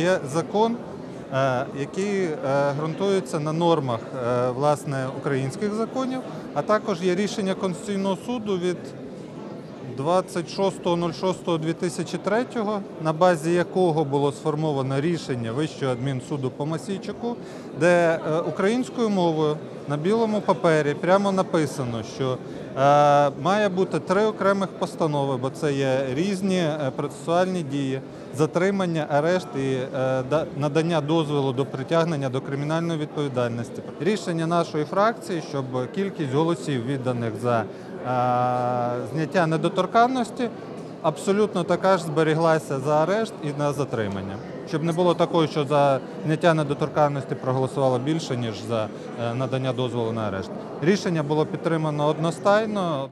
є закон, е, який е, ґрунтується на нормах е, власне українських законів, а також є рішення Конституційного суду від 26.06.2003, на базі якого було сформовано рішення Вищого адмінсуду по Масійчуку, де е, українською мовою на білому папері прямо написано, що е, має бути три окремих постанови, бо це є різні е, процесуальні дії, затримання, арешт і да- надання дозволу до притягнення до кримінальної відповідальності. Рішення нашої фракції, щоб кількість голосів відданих за зняття недоторканності абсолютно така ж зберіглася за арешт і на затримання. Щоб не було такого, що за зняття недоторканності проголосувало більше, ніж за е, надання дозволу на арешт. Рішення було підтримано одностайно.